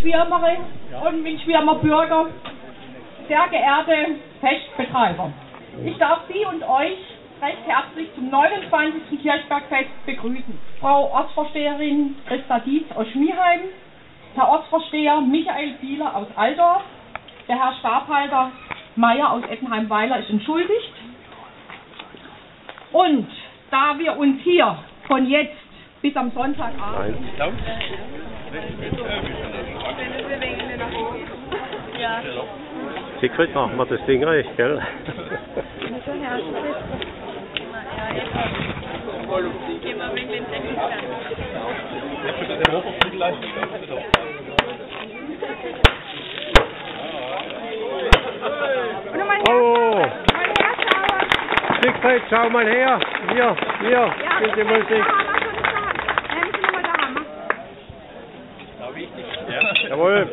Schwärmerin und Mitschwärmerbürger sehr geehrte Festbetreiber. Ich darf Sie und euch recht herzlich zum 29. Kirchbergfest begrüßen. Frau Ortsvorsteherin Christa Dietz aus Schmieheim, Herr Ortsvorsteher Michael Fieler aus Aldorf, der Herr Stabhalter Meier aus Ettenheim-Weiler ist entschuldigt. Und da wir uns hier von jetzt bis am Sonntagabend Ja. Siegfried, machen wir das Ding recht, gell? Oh! Siegfried, schau mal her! Hier, hier, spielt die Musik. Jawohl!